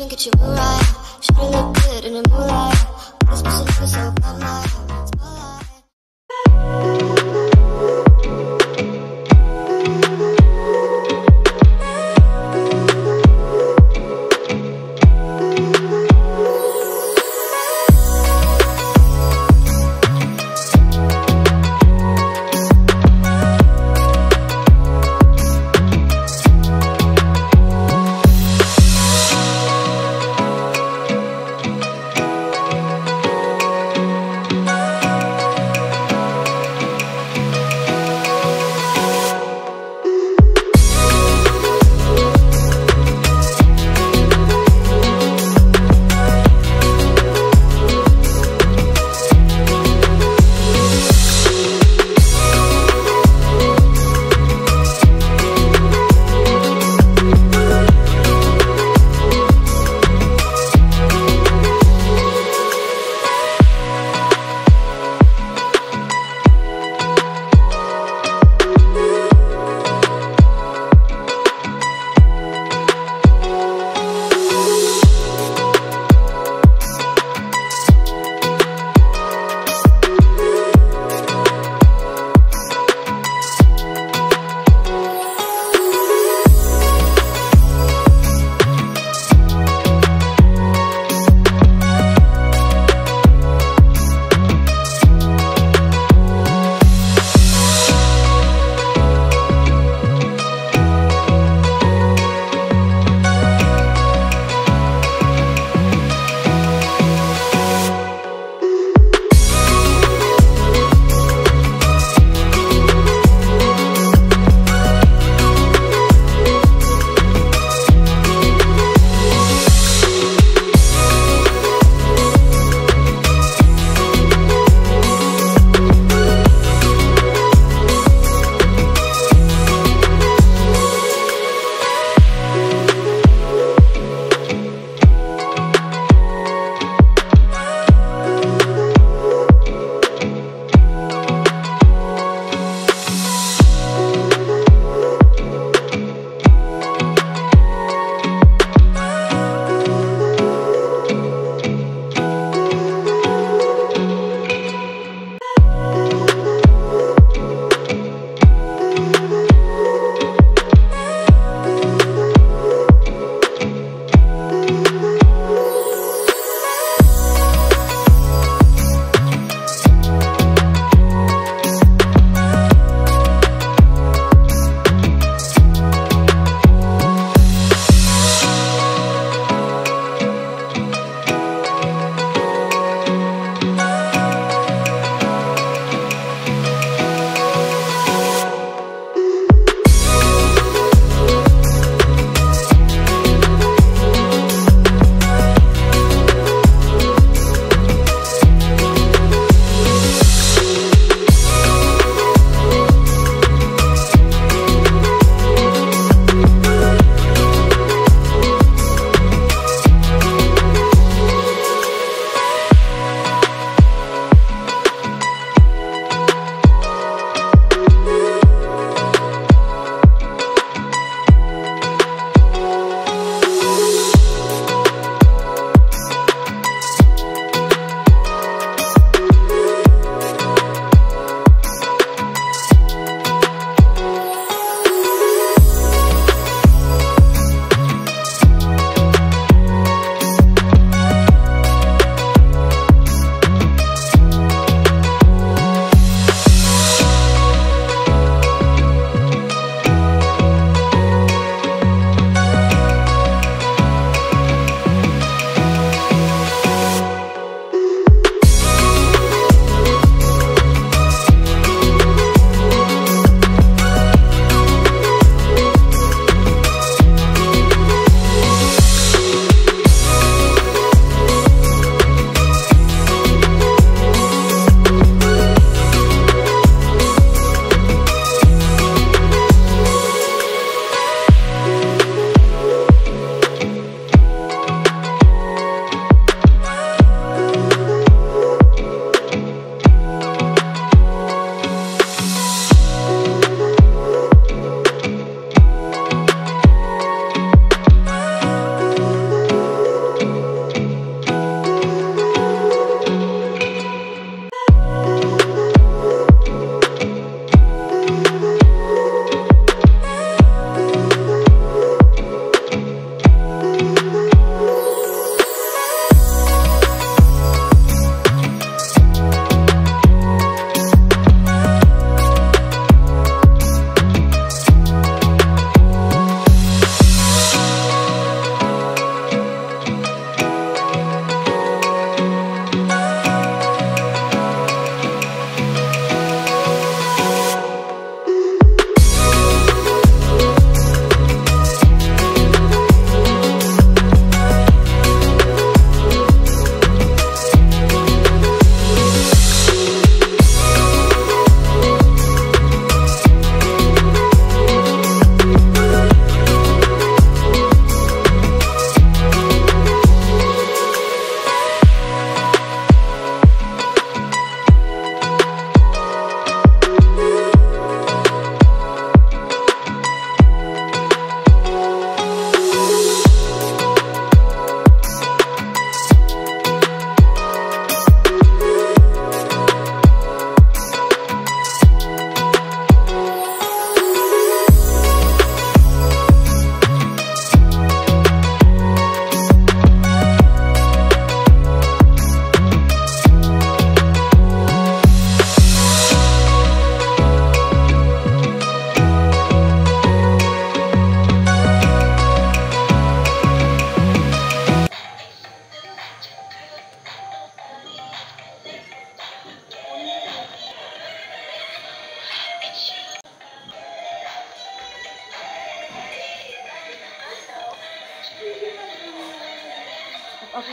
Shopping, get your Mariah. Should've look good in the moonlight. What is supposed to so about of.